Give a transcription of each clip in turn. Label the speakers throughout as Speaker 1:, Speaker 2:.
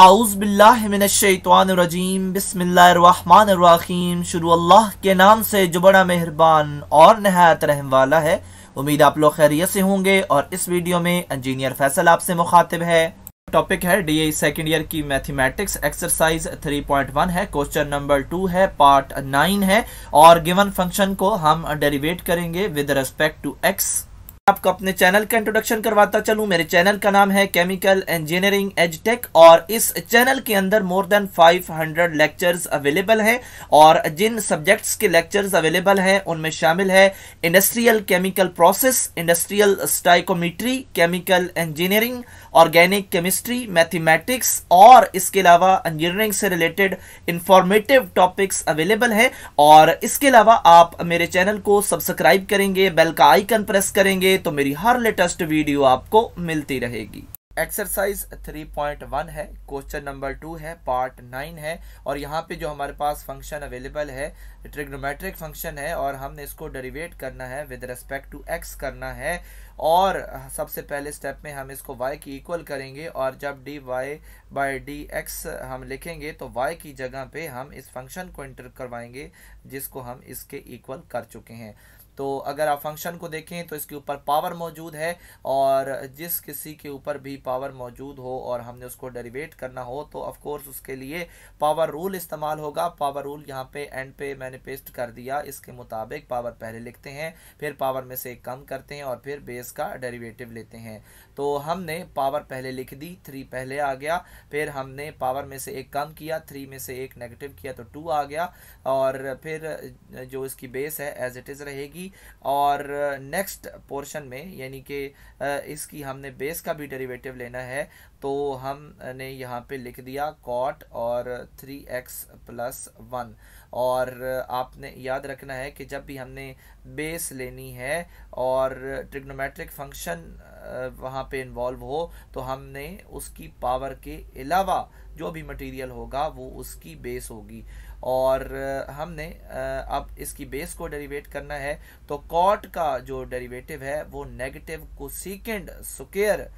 Speaker 1: आउज़बिल्लाहिमिनश्शैतानिर्रजीम बिस्मिल्लाहिर्रहमानिर्रहीम शुरू अल्लाह के नाम से जो बड़ा मेहरबान और नहायत रहम वाला है। उम्मीद आप लोग खैरियत से होंगे और इस वीडियो में इंजीनियर फैसल आपसे मुखातिब है। टॉपिक है डी ए सेकेंड ईयर की मैथमेटिक्स एक्सरसाइज 3.1 है। क्वेश्चन नंबर टू है पार्ट नाइन है। और गिवन फ़ंक्शन को हम डेरिवेट करेंगे विद रेस्पेक्ट टू एक्स आपको अपने चैनल का इंट्रोडक्शन करवाता चलूँ। मेरे चैनल का नाम है केमिकल इंजीनियरिंग एज टेक और इस चैनल के अंदर मोर देन 500 लेक्चर्स अवेलेबल हैं और जिन सब्जेक्ट्स के लेक्चर्स अवेलेबल हैं, उनमें शामिल है industrial chemical process industrial stoichiometry chemical engineering organic chemistry mathematics और इसके अलावा इंजीनियरिंग से रिलेटेड इंफॉर्मेटिव टॉपिक्स अवेलेबल हैं। और इसके अलावा आप मेरे चैनल को सब्सक्राइब करेंगे बेल का आइकन प्रेस करेंगे तो मेरी हर लेटेस्ट वीडियो आपको मिलती रहेगी। एक्सरसाइज 3.1 है क्वेश्चन नंबर टू है पार्ट नाइन है, और यहाँ पे जो हमारे पास फ़ंक्शन अवेलेबल है ट्रिग्नोमेट्रिक फ़ंक्शन है, और हमने इसको डेरिवेट करना है विद रिस्पेक्ट टू एक्स करना है, और सबसे पहले स्टेप में हम इसको y की इक्वल करेंगे, और जब D Y by D X हम लिखेंगे तो y की जगह पे हम इस फ़ंक्शन को इंटर करवाएँगे, जिसको हम इसके इक्वल कर चुके हैं। तो अगर आप फ़ंक्शन को देखें तो इसके ऊपर पावर मौजूद है और जिस किसी के ऊपर भी पावर मौजूद हो और हमने उसको डेरिवेट करना हो तो ऑफ़ कोर्स उसके लिए पावर रूल इस्तेमाल होगा। पावर रूल यहाँ पे एंड पे मैंने पेस्ट कर दिया। इसके मुताबिक पावर पहले लिखते हैं, फिर पावर में से कम करते हैं और फिर बेस का डेरिवेटिव लेते हैं। तो हमने पावर पहले लिख दी थ्री पहले आ गया, फिर हमने पावर में से एक कम किया थ्री में से एक नेगेटिव किया तो टू आ गया और फिर जो इसकी बेस है एज इट इज़ रहेगी और नेक्स्ट पोर्शन में, यानी कि इसकी हमने बेस का भी डेरिवेटिव लेना है तो हमने यहाँ पे लिख दिया कॉट और थ्री एक्स प्लस वन और आपने याद रखना है कि जब भी हमने बेस लेनी है और ट्रिग्नोमेट्रिक फ़ंक्शन वहाँ पे इन्वॉल्व हो तो हमने उसकी पावर के अलावा जो भी मटेरियल होगा, वो उसकी बेस होगी। और हमने अब इसकी बेस को डेरिवेट करना है। तो कॉट का जो डेरिवेटिव है, वो नेगेटिव को सिकेंड स्क्वेयर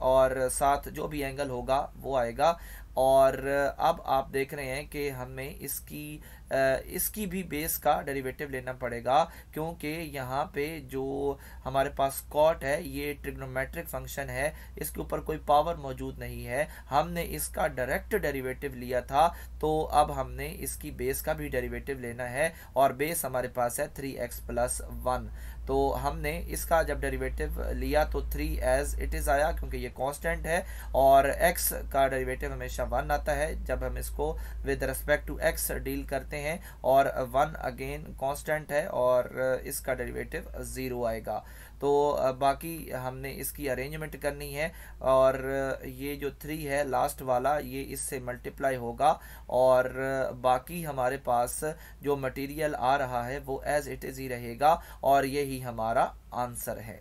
Speaker 1: और साथ जो भी एंगल होगा, वो आएगा। और अब आप देख रहे हैं कि हमें इसकी इसकी भी बेस का डेरिवेटिव लेना पड़ेगा, क्योंकि यहाँ पे जो हमारे पास कॉट है, ये ट्रिग्नोमेट्रिक फ़ंक्शन है, इसके ऊपर कोई पावर मौजूद नहीं है। हमने इसका डायरेक्ट डेरिवेटिव लिया था तो अब हमने इसकी बेस का भी डेरिवेटिव लेना है, और बेस हमारे पास है थ्री एक्स प्लस वन तो हमने इसका जब डेरिवेटिव लिया तो थ्री एज इट इज़ आया, क्योंकि ये कांस्टेंट है, और एक्स का डेरिवेटिव हमेशा वन आता है। जब हम इसको with respect to X deal करते हैं और वन अगेन कांस्टेंट है और इसका डेरिवेटिव ज़ीरो आएगा। तो बाकी हमने इसकी अरेंजमेंट करनी है और ये जो थ्री है, लास्ट वाला, ये इससे मल्टीप्लाई होगा और बाकी हमारे पास जो मटेरियल आ रहा है वो एज इट इज़ ही रहेगा और यही हमारा आंसर है।